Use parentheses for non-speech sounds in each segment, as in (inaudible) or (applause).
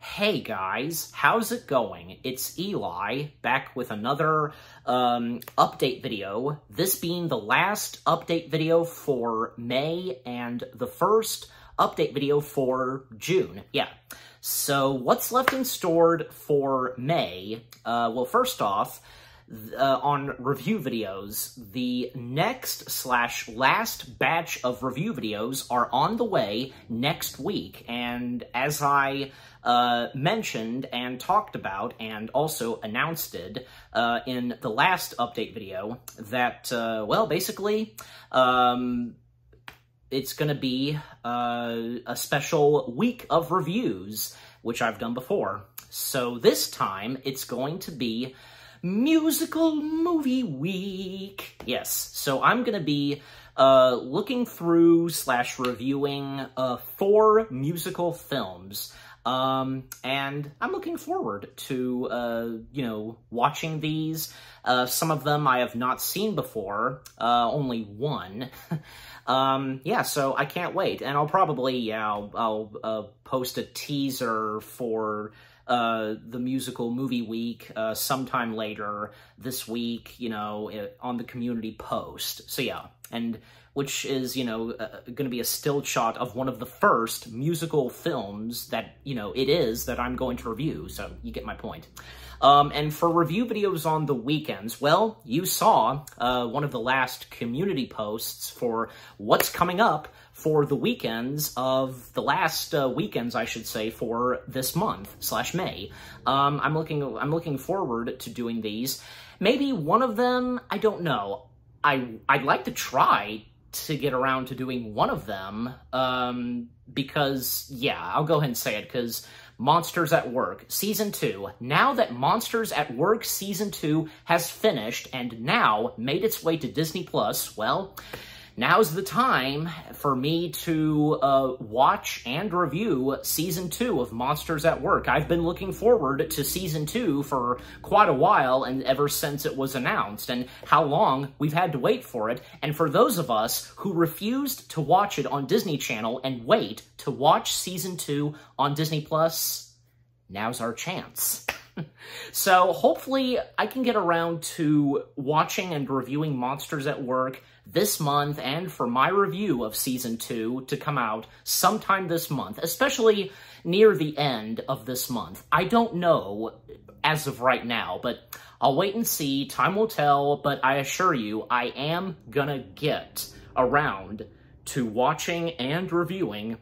Hey guys, how's it going? It's Eli, back with another um, update video, this being the last update video for May and the first update video for June. Yeah, so what's left in stored for May? Uh, well, first off, uh, on review videos, the next slash last batch of review videos are on the way next week. And as I uh, mentioned and talked about and also announced it uh, in the last update video, that, uh, well, basically, um, it's going to be uh, a special week of reviews, which I've done before. So this time, it's going to be musical movie week. Yes, so I'm going to be uh, looking through slash reviewing uh, four musical films. Um, and I'm looking forward to, uh, you know, watching these. Uh, some of them I have not seen before, uh, only one. (laughs) um, yeah, so I can't wait. And I'll probably, yeah, I'll, I'll uh, post a teaser for uh, the musical movie week uh, sometime later this week, you know, on the community post. So yeah, and which is, you know, uh, going to be a still shot of one of the first musical films that, you know, it is that I'm going to review. So you get my point. Um, and for review videos on the weekends, well, you saw uh, one of the last community posts for what's coming up for the weekends of the last uh, weekends, I should say, for this month slash May. Um, I'm looking, I'm looking forward to doing these. Maybe one of them, I don't know. I I'd like to try to get around to doing one of them um, because yeah, I'll go ahead and say it because Monsters at Work Season 2. Now that Monsters at Work Season 2 has finished and now made its way to Disney Plus, well, now's the time for me to uh, watch and review season two of Monsters at Work. I've been looking forward to season two for quite a while and ever since it was announced and how long we've had to wait for it. And for those of us who refused to watch it on Disney Channel and wait to watch season two on Disney Plus, now's our chance. (laughs) so hopefully I can get around to watching and reviewing Monsters at Work this month and for my review of season two to come out sometime this month, especially near the end of this month. I don't know as of right now, but I'll wait and see. Time will tell, but I assure you, I am gonna get around to watching and reviewing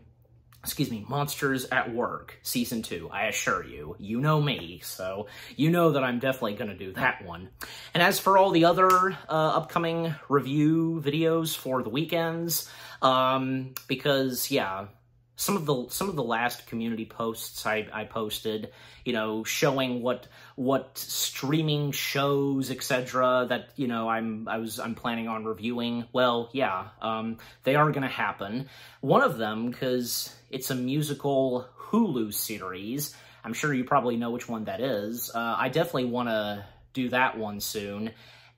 excuse me, Monsters at Work, Season 2, I assure you. You know me, so you know that I'm definitely going to do that one. And as for all the other uh, upcoming review videos for the weekends, um, because, yeah, some of the some of the last community posts I, I posted, you know, showing what what streaming shows, etc. that you know I'm I was I'm planning on reviewing. Well, yeah, um, they are going to happen. One of them because it's a musical Hulu series. I'm sure you probably know which one that is. Uh, I definitely want to do that one soon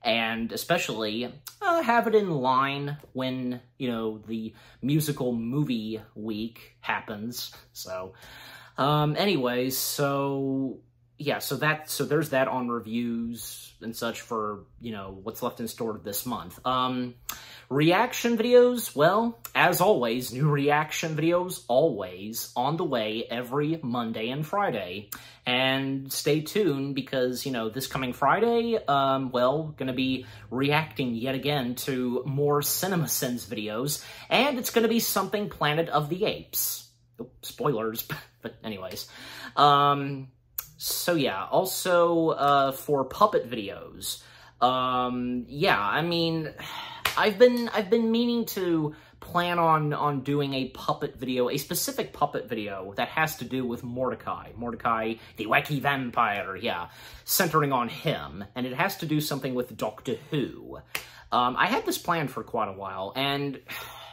and especially uh, have it in line when, you know, the musical movie week happens. So, um, anyways, so yeah, so that so there's that on reviews and such for you know what's left in store this month. Um, reaction videos, well, as always, new reaction videos always on the way every Monday and Friday. And stay tuned because you know this coming Friday, um, well, gonna be reacting yet again to more CinemaSins videos, and it's gonna be something Planet of the Apes. Oh, spoilers, (laughs) but anyways. Um, so yeah, also uh, for puppet videos. Um, yeah, I mean, I've been I've been meaning to plan on on doing a puppet video, a specific puppet video that has to do with Mordecai. Mordecai, the wacky vampire, yeah, centering on him, and it has to do something with Doctor Who. Um, I had this planned for quite a while, and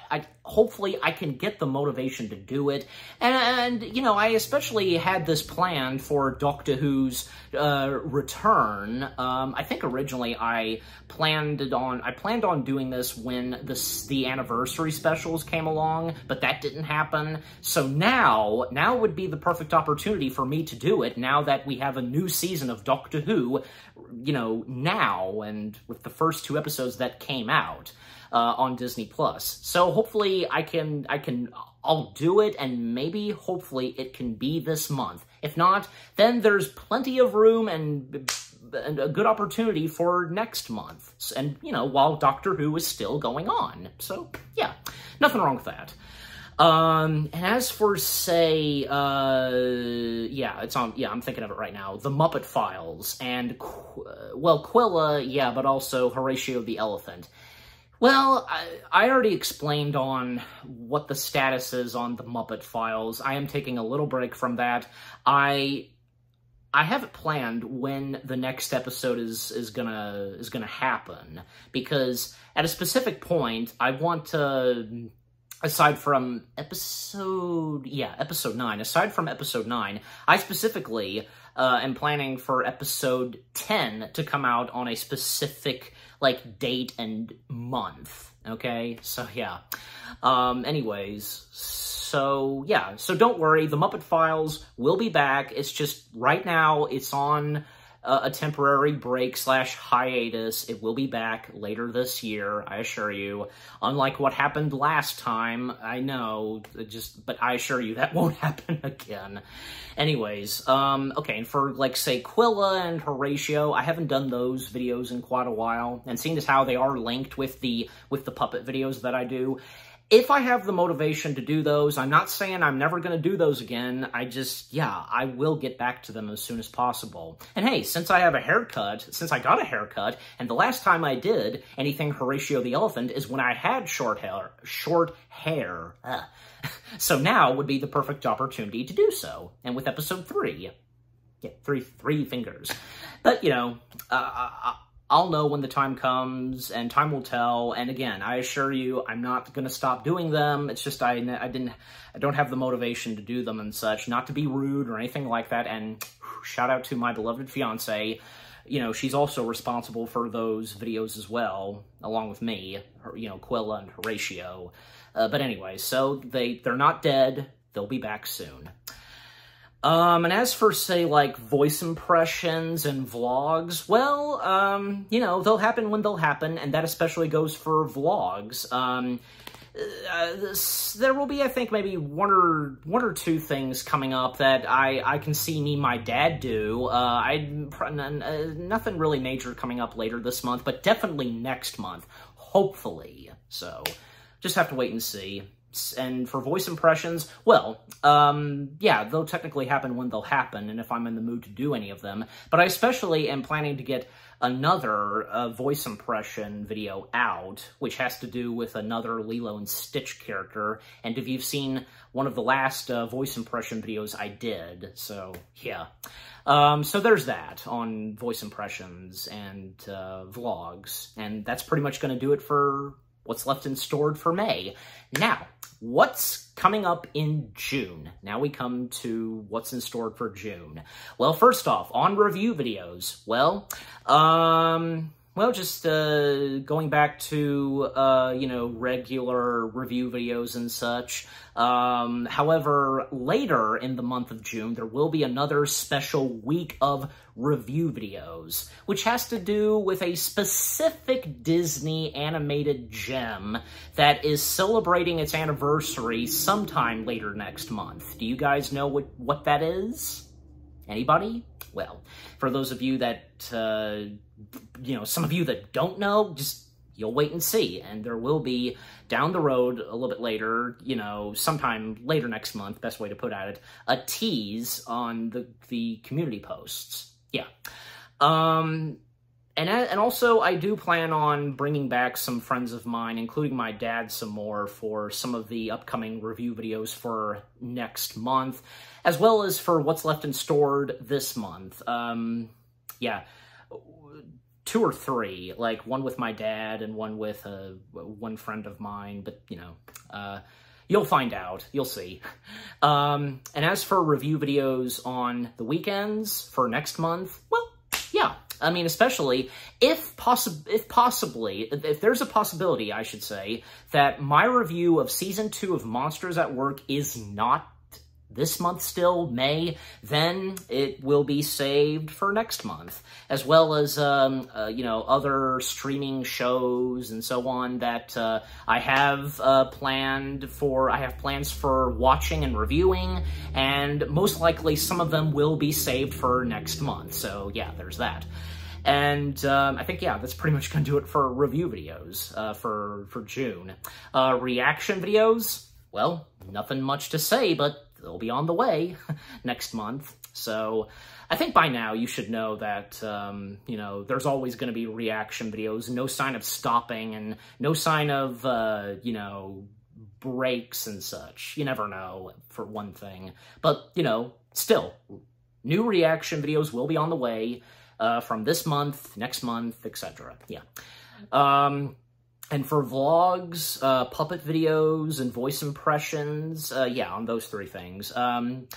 I hopefully I can get the motivation to do it. And, and you know, I especially had this planned for Doctor Who's uh, return. Um, I think originally I planned it on I planned on doing this when this the anniversary specials came along, but that didn't happen. So now, now would be the perfect opportunity for me to do it. Now that we have a new season of Doctor Who, you know, now and with the first two episodes that came out uh, on Disney Plus. So hopefully I can I can I'll do it and maybe hopefully it can be this month. If not, then there's plenty of room and and a good opportunity for next month. And, you know, while Doctor Who is still going on. So, yeah, nothing wrong with that. Um, and as for, say, uh, yeah, it's on, yeah, I'm thinking of it right now, The Muppet Files, and, well, Quilla, yeah, but also Horatio the Elephant. Well, I, I, already explained on what the status is on the Muppet Files. I am taking a little break from that. I I have it planned when the next episode is is gonna is gonna happen because at a specific point I want to aside from episode yeah episode 9 aside from episode 9 i specifically uh, am planning for episode 10 to come out on a specific like date and month okay? So yeah. Um anyways so yeah. So don't worry. The muppet files will be back. It's just right now it's on a temporary break slash hiatus. It will be back later this year, I assure you. Unlike what happened last time, I know, just, but I assure you that (laughs) won't happen again. Anyways, um, okay, and for, like, say, Quilla and Horatio, I haven't done those videos in quite a while, and seeing as how they are linked with the, with the puppet videos that I do, if I have the motivation to do those, I'm not saying I'm never going to do those again. I just, yeah, I will get back to them as soon as possible. And hey, since I have a haircut, since I got a haircut, and the last time I did anything Horatio the Elephant is when I had short hair, short hair. (laughs) so now would be the perfect opportunity to do so. And with episode three, yeah, three, three fingers. But, you know, uh, uh I'll know when the time comes, and time will tell. And again, I assure you, I'm not going to stop doing them. It's just I, I didn't, I don't have the motivation to do them and such. Not to be rude or anything like that. And shout out to my beloved fiance. You know, she's also responsible for those videos as well, along with me. You know, Quilla and Horatio. Uh, but anyway, so they they're not dead. They'll be back soon. Um, and as for, say, like, voice impressions and vlogs, well, um, you know, they'll happen when they'll happen, and that especially goes for vlogs. Um, uh, this, there will be, I think, maybe one or one or two things coming up that I, I can see me, my dad do. Uh, I uh, nothing really major coming up later this month, but definitely next month, hopefully. So, just have to wait and see and for voice impressions, well, um, yeah, they'll technically happen when they'll happen, and if I'm in the mood to do any of them. But I especially am planning to get another uh, voice impression video out, which has to do with another Lilo and Stitch character. And if you've seen one of the last uh, voice impression videos I did, so yeah. Um, so there's that on voice impressions and uh, vlogs, and that's pretty much going to do it for what's left in stored for May. Now, what's coming up in June? Now we come to what's in store for June. Well, first off, on review videos, well, um, well, just uh, going back to, uh, you know, regular review videos and such. Um, however, later in the month of June, there will be another special week of review videos, which has to do with a specific Disney animated gem that is celebrating its anniversary sometime later next month. Do you guys know what, what that is? Anybody? Well, for those of you that, uh, you know, some of you that don't know, just you'll wait and see. And there will be down the road a little bit later, you know, sometime later next month, best way to put at it, a tease on the, the community posts. Yeah. Um, and, and also, I do plan on bringing back some friends of mine, including my dad, some more for some of the upcoming review videos for next month, as well as for what's left in stored this month. Um, yeah, two or three, like one with my dad and one with uh, one friend of mine, but you know, uh, you'll find out. You'll see. Um, and as for review videos on the weekends for next month, well. I mean, especially if possi if possibly, if there's a possibility, I should say, that my review of season two of Monsters at Work is not this month still, May, then it will be saved for next month, as well as, um, uh, you know, other streaming shows and so on that uh, I have uh, planned for, I have plans for watching and reviewing, and most likely some of them will be saved for next month, so yeah, there's that. And um, I think, yeah, that's pretty much going to do it for review videos uh, for, for June. Uh, reaction videos, well, nothing much to say, but they'll be on the way (laughs) next month. So I think by now you should know that, um, you know, there's always going to be reaction videos, no sign of stopping and no sign of, uh, you know, breaks and such. You never know, for one thing. But, you know, still, new reaction videos will be on the way uh, from this month, next month, etc. Yeah. Um, and for vlogs, uh, puppet videos, and voice impressions, uh, yeah, on those three things. Um,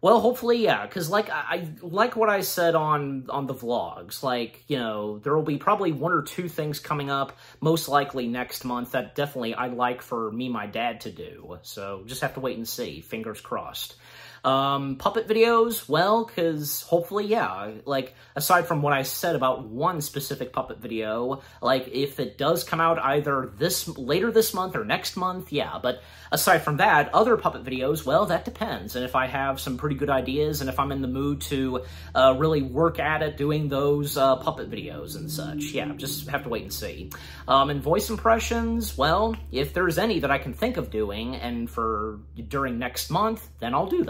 well, hopefully, yeah, because like I like what I said on on the vlogs. Like, you know, there will be probably one or two things coming up, most likely next month. That definitely I'd like for me, my dad to do. So just have to wait and see. Fingers crossed. Um, puppet videos, well, because hopefully, yeah, like, aside from what I said about one specific puppet video, like, if it does come out either this, later this month or next month, yeah, but aside from that, other puppet videos, well, that depends, and if I have some pretty good ideas, and if I'm in the mood to, uh, really work at it doing those, uh, puppet videos and such, yeah, just have to wait and see. Um, and voice impressions, well, if there's any that I can think of doing, and for during next month, then I'll do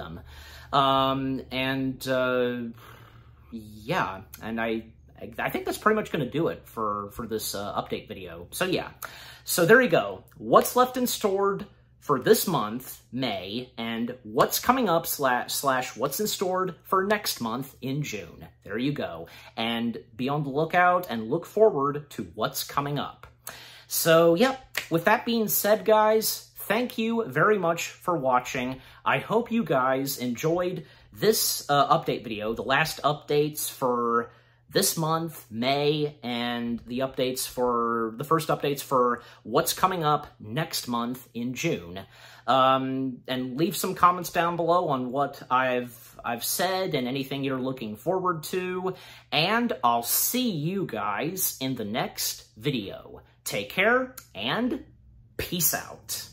Um, and uh, yeah, and I I think that's pretty much going to do it for, for this uh, update video. So yeah, so there you go. What's left in stored for this month, May, and what's coming up slash, slash what's in stored for next month in June. There you go. And be on the lookout and look forward to what's coming up. So, yep, with that being said, guys, thank you very much for watching. I hope you guys enjoyed this uh, update video, the last updates for this month, May, and the updates for the first updates for what's coming up next month in June. Um, and leave some comments down below on what I've I've said and anything you're looking forward to. And I'll see you guys in the next video. Take care and peace out.